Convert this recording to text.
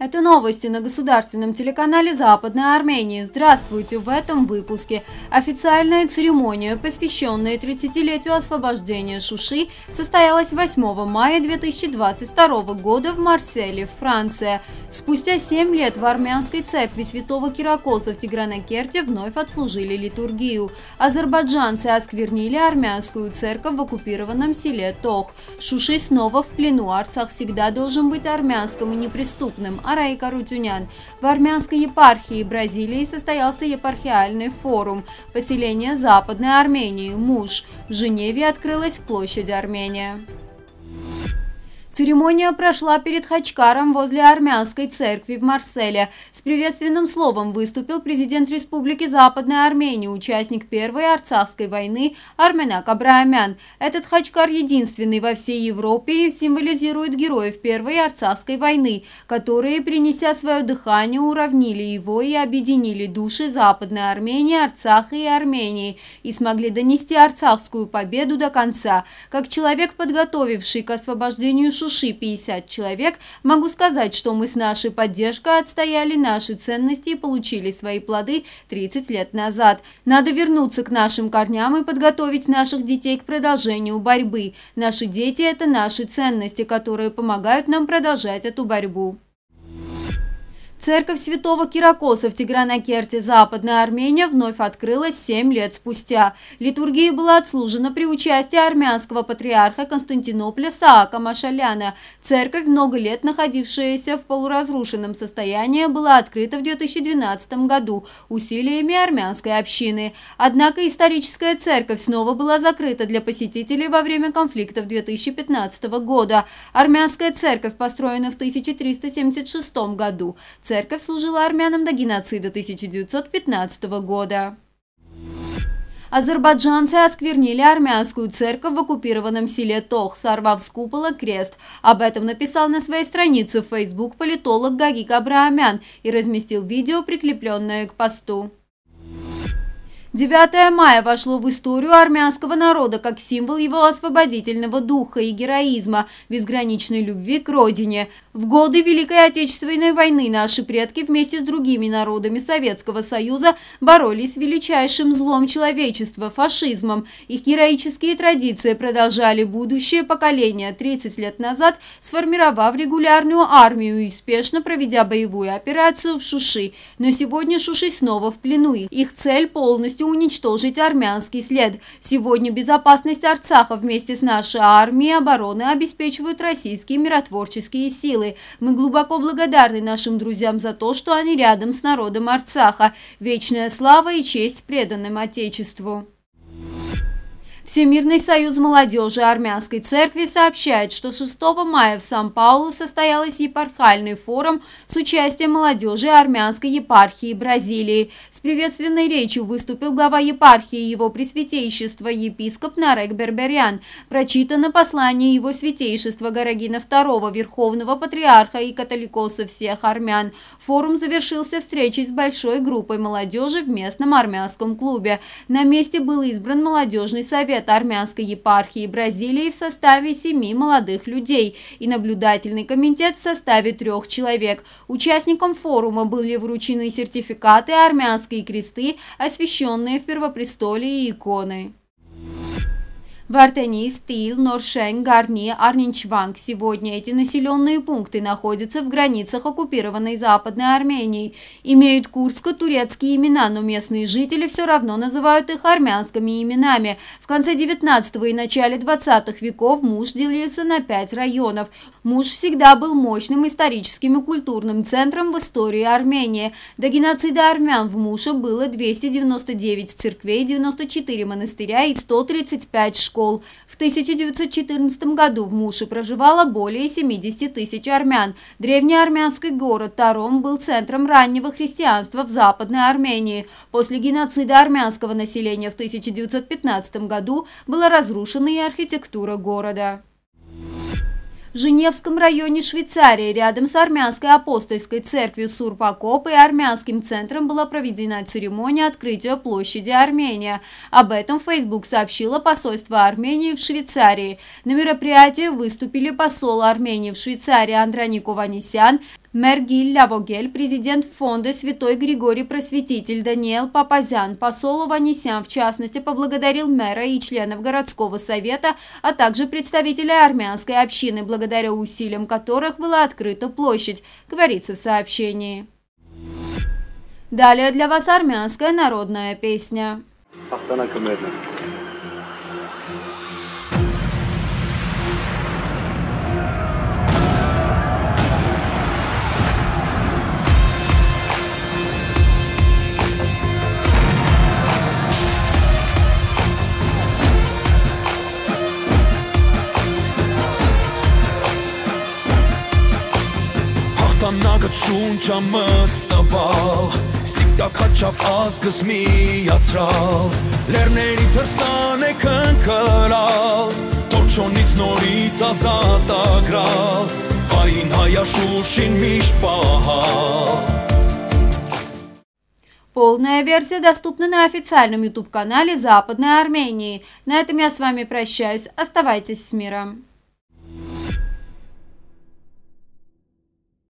Это новости на государственном телеканале Западной Армении. Здравствуйте в этом выпуске. Официальная церемония, посвященная 30-летию освобождения Шуши, состоялась 8 мая 2022 года в Марселе, Франция. Спустя 7 лет в армянской церкви святого Киракоса в Тигранакерте вновь отслужили литургию. Азербайджанцы осквернили армянскую церковь в оккупированном селе Тох. Шуши снова в плену. Арцах всегда должен быть армянским и неприступным. Араика Рутюнян. В армянской епархии Бразилии состоялся епархиальный форум «Поселение Западной Армении. Муж». В Женеве открылась площадь Армения. Церемония прошла перед Хачкаром возле армянской церкви в Марселе. С приветственным словом выступил президент Республики Западная Армения, участник Первой Арцахской войны Арменак Абраамян. Этот Хачкар единственный во всей Европе и символизирует героев Первой Арцахской войны, которые, принеся свое дыхание, уравнили его и объединили души Западной Армении, Арцаха и Армении и смогли донести арцахскую победу до конца. Как человек, подготовивший к освобождению Шуши, Шуши 50 человек, могу сказать, что мы с нашей поддержкой отстояли наши ценности и получили свои плоды 30 лет назад. Надо вернуться к нашим корням и подготовить наших детей к продолжению борьбы. Наши дети – это наши ценности, которые помогают нам продолжать эту борьбу. Церковь святого Киракоса в Тигранакерте, Западная Армения, вновь открылась 7 лет спустя. Литургия была отслужена при участии армянского патриарха Константинополя Саака Машаляна. Церковь, много лет находившаяся в полуразрушенном состоянии, была открыта в 2012 году усилиями армянской общины. Однако историческая церковь снова была закрыта для посетителей во время конфликта в 2015 года. Армянская церковь построена в 1376 году. Церковь служила армянам до геноцида 1915 года. Азербайджанцы осквернили армянскую церковь в оккупированном селе Тох, сорвав с купола крест. Об этом написал на своей странице в Facebook политолог Гагик Абраамян и разместил видео, прикрепленное к посту. 9 мая вошло в историю армянского народа как символ его освободительного духа и героизма, безграничной любви к родине. В годы Великой Отечественной войны наши предки вместе с другими народами Советского Союза боролись с величайшим злом человечества – фашизмом. Их героические традиции продолжали будущее поколение 30 лет назад, сформировав регулярную армию и успешно проведя боевую операцию в Шуши. Но сегодня Шуши снова в плену. Их цель – полностью уничтожить армянский след. Сегодня безопасность Арцаха вместе с нашей армией обороны обеспечивают российские миротворческие силы. Мы глубоко благодарны нашим друзьям за то, что они рядом с народом Арцаха. Вечная слава и честь преданным Отечеству. Всемирный союз молодежи Армянской церкви сообщает, что 6 мая в Сан-Паулу состоялась епархальный форум с участием молодежи Армянской епархии Бразилии. С приветственной речью выступил глава епархии его пресвятейшества епископ Нарек Берберян. Прочитано послание его святейшества Горогина II, верховного патриарха и католикоса всех армян. Форум завершился встречей с большой группой молодежи в местном армянском клубе. На месте был избран молодежный совет Совет армянской епархии Бразилии в составе семи молодых людей и наблюдательный комитет в составе трех человек. Участникам форума были вручены сертификаты армянские кресты, освященные в Первопрестоле и иконы. Вартани, Стил, Норшен, Гарни, Арнинчванг. Сегодня эти населенные пункты находятся в границах оккупированной Западной Армении. Имеют курдско-турецкие имена, но местные жители все равно называют их армянскими именами. В конце 19 и начале 20 веков Муж делился на пять районов. Муж всегда был мощным историческим и культурным центром в истории Армении. До геноцида армян в Муше было 299 церквей, 94 монастыря и 135 школ школ. В 1914 году в Муше проживало более 70 тысяч армян. Древний армянский город Таром был центром раннего христианства в Западной Армении. После геноцида армянского населения в 1915 году была разрушена и архитектура города. В Женевском районе Швейцарии, рядом с армянской апостольской церковью Сурпакоп и армянским центром была проведена церемония открытия площади Армения. Об этом Facebook сообщило посольство Армении в Швейцарии. На мероприятии выступили посол Армении в Швейцарии Андроник Ованесян, Мэр Гиль Лявогель, президент фонда «Святой Григорий Просветитель» Даниэл Папазян, посол Ванисян, в частности, поблагодарил мэра и членов городского совета, а также представителей армянской общины, благодаря усилиям которых была открыта площадь, говорится в сообщении. Далее для вас армянская народная песня. Հաղթանակը շունչա մստվալ Սիկտակ հաչավ ազգս միացրալ Լերների դրսան է կնկրալ Թորջոնից նորից ազատագրալ Այն հայաշուշին միշտ պահալ Полная версия доступна на официальном YouTube-канале Западной Армении. На этом я с вами прощаюсь. Оставайтесь с миром.